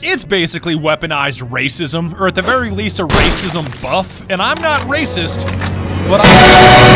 It's basically weaponized racism, or at the very least a racism buff, and I'm not racist, but I-